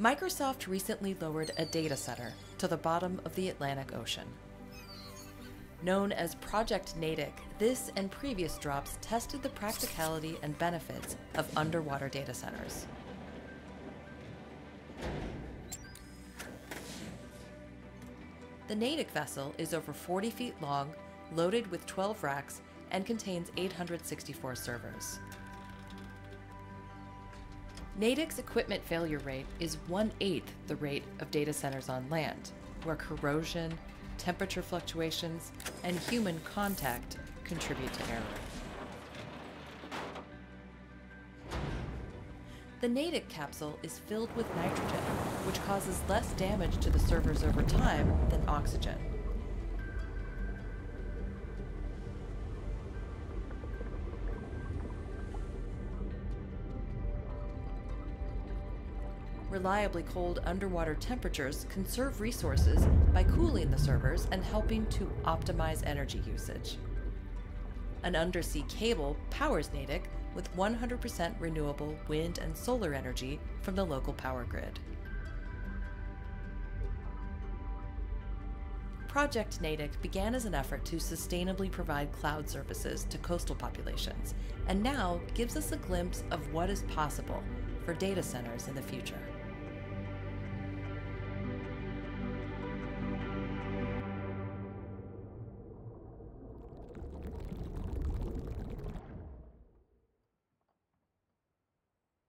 Microsoft recently lowered a data center to the bottom of the Atlantic Ocean. Known as Project Natick, this and previous drops tested the practicality and benefits of underwater data centers. The Natick vessel is over 40 feet long, loaded with 12 racks, and contains 864 servers. Natick's equipment failure rate is one eighth the rate of data centers on land, where corrosion, temperature fluctuations, and human contact contribute to error. The Natick capsule is filled with nitrogen, which causes less damage to the servers over time than oxygen. Reliably cold underwater temperatures conserve resources by cooling the servers and helping to optimize energy usage. An undersea cable powers Natick with 100% renewable wind and solar energy from the local power grid. Project Natick began as an effort to sustainably provide cloud services to coastal populations, and now gives us a glimpse of what is possible for data centers in the future.